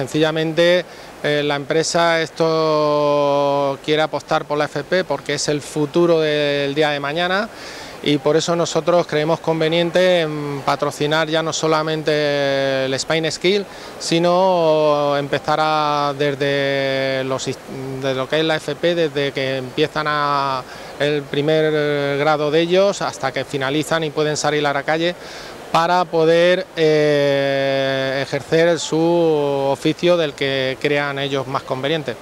Sencillamente eh, la empresa esto quiere apostar por la FP porque es el futuro del día de mañana y por eso nosotros creemos conveniente patrocinar ya no solamente el Spain Skill, sino empezar a, desde, lo que es la FP, desde que empiezan el primer grado de ellos hasta que finalizan y pueden salir a la calle para poder eh, ejercer su oficio del que crean ellos más conveniente.